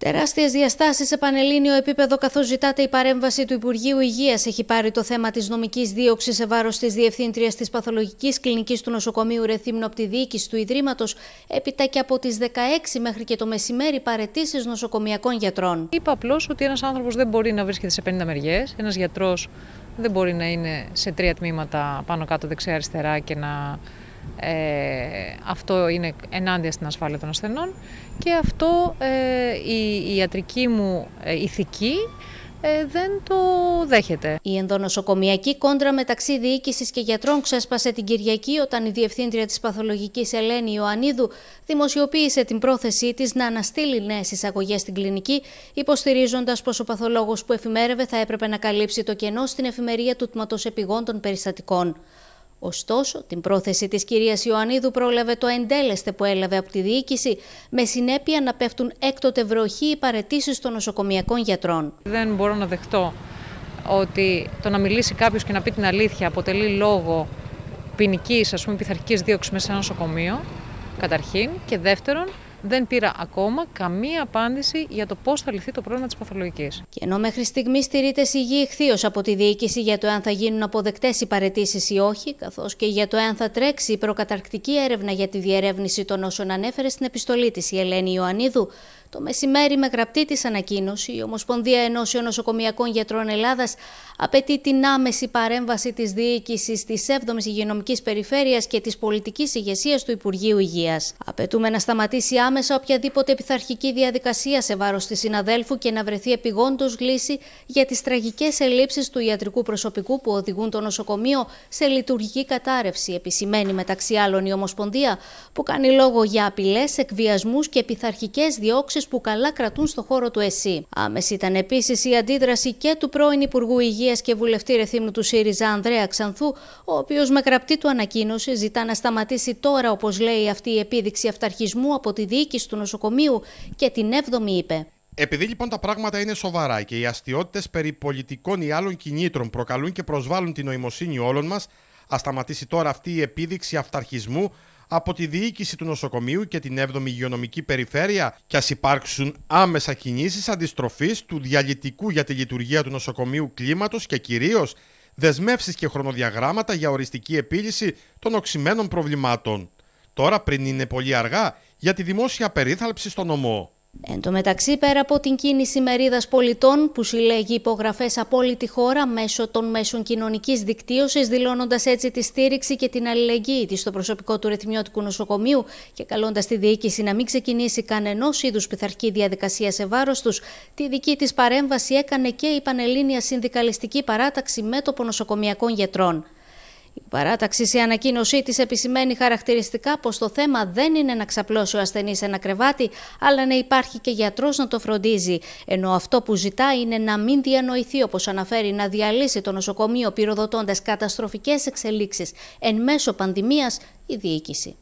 Τεράστιες διαστάσεις σε πανελλήνιο επίπεδο, καθώς ζητάται η παρέμβαση του Υπουργείου Υγείας, έχει πάρει το θέμα της νομικής δίωξης σε βάρος της Διευθύντριας της Παθολογικής Κλινικής του Νοσοκομείου Ρεθύμνου από τη διοίκηση του Ιδρύματος, έπειτα και από τις 16 μέχρι και το μεσημέρι παρετήσεις νοσοκομιακών γιατρών. Είπα απλώς ότι ένας άνθρωπος δεν μπορεί να βρίσκεται σε 50 μεριές, ένας γιατρός δεν μπορεί να είναι σε τρία τμήματα πάνω κάτω δεξιά-αριστερά και να ε, αυτό είναι ενάντια στην ασφάλεια των ασθενών και αυτό ε, η, η ιατρική μου ε, ηθική ε, δεν το δέχεται. Η ενδονοσοκομιακή κόντρα μεταξύ διοίκησης και γιατρών ξέσπασε την Κυριακή όταν η διευθύντρια της παθολογικής Ελένη Ιωαννίδου δημοσιοποίησε την πρόθεσή της να αναστείλει νέες εισαγωγές στην κλινική, υποστηρίζοντας πως ο παθολόγος που εφημέρευε θα έπρεπε να καλύψει το κενό στην εφημερία του τμήματος επιγόντων περιστατικών. Ωστόσο, την πρόθεση της κυρίας Ιωαννίδου πρόλαβε το εντέλεστε που έλαβε από τη διοίκηση, με συνέπεια να πέφτουν έκτοτε βροχή οι παρετήσεις των νοσοκομιακών γιατρών. Δεν μπορώ να δεχτώ ότι το να μιλήσει κάποιος και να πει την αλήθεια αποτελεί λόγο ποινικής, ας πούμε, πειθαρχικής δίωξης μέσα σε ένα νοσοκομείο, καταρχήν. Και δεύτερον, δεν πήρα ακόμα καμία απάντηση για το πώς θα λυθεί το πρόβλημα της παθολογικής. Και ενώ μέχρι στιγμή στηρείται σιγή ηχθείως από τη διοίκηση για το εάν θα γίνουν αποδεκτές οι παρετήσεις ή όχι, καθώς και για το εάν θα τρέξει η προκαταρκτική έρευνα για τη διερεύνηση των όσων ανέφερε στην επιστολή της η Ελένη Ιωαννίδου, το μεσημέρι, με γραπτή της ανακοίνωση, η Ομοσπονδία Ενώσεων Νοσοκομιακών Γιατρών Ελλάδας απαιτεί την άμεση παρέμβαση της διοίκησης της 7η Υγειονομικής Περιφέρειας και της πολιτικής ηγεσίας του Υπουργείου Υγείας. Απαιτούμε να σταματήσει άμεσα οποιαδήποτε πειθαρχική διαδικασία σε βάρος της συναδέλφου και να βρεθεί επιγόντως λύση για τις τραγικές ελλείψεις του ιατρικού προσωπικού που οδηγούν το νοσοκομείο σε λειτουργική κατάρρευση, επισημαίνει μεταξύ άλλων η Ομοσπονδία, που κάνει λόγο για απειλές, εκβιασμούς και πειθαρχικές διώξεις που καλά κρατούν στο χώρο του ΕΣΥ. Άμεση ήταν επίσης η αντίδραση και του πρώην Υπουργού Υγείας και βουλευτή Ρεθύμνου του ΣΥΡΙΖΑ Ανδρέα Ξανθού, ο οποίος με γραπτή του ανακοίνωση ζητά να σταματήσει τώρα, όπως λέει αυτή η επίδειξη αυταρχισμού από τη διοίκηση του νοσοκομείου και την 7η είπε. Επειδή λοιπόν τα πράγματα είναι σοβαρά και οι αστείωτες περί πολιτικών ή άλλων κινήτρων προκαλούν και προσβάλλουν την νοημοσύνη όλων μας, α σταματήσει τώρα αυτή η επίδειξη αυταρχισμού από τη διοίκηση του νοσοκομείου και την 7η Υγειονομική Περιφέρεια και ας υπάρξουν άμεσα κινήσεις αντιστροφής του διαλυτικού για τη λειτουργία του νοσοκομείου κλίματος και κυρίως δεσμεύσεις και χρονοδιαγράμματα για οριστική επίλυση των οξυμένων προβλημάτων. Τώρα, πριν είναι πολύ αργά, για τη δημόσια περίθαλψη στο νομό. Εν τω μεταξύ, πέρα από την κίνηση μερίδας πολιτών που συλλέγει υπογραφές από όλη τη χώρα μέσω των μέσων κοινωνικής δικτύωσης, δηλώνοντας έτσι τη στήριξη και την αλληλεγγύη της στο προσωπικό του ρεθμιώτικου νοσοκομείου και καλώντας τη διοίκηση να μην ξεκινήσει κανενός είδους πειθαρχική διαδικασία σε βάρος τους, τη δική της παρέμβαση έκανε και η Πανελλήνια Συνδικαλιστική Παράταξη Μέτωπο Νοσοκομιακών Γιατρών. Η παράταξη σε ανακοίνωσή της επισημαίνει χαρακτηριστικά πως το θέμα δεν είναι να ξαπλώσει ο ασθενής ένα κρεβάτι, αλλά να υπάρχει και γιατρός να το φροντίζει. Ενώ αυτό που ζητά είναι να μην διανοηθεί, όπως αναφέρει, να διαλύσει το νοσοκομείο πυροδοτώντας καταστροφικές εξελίξεις εν μέσω πανδημίας η διοίκηση.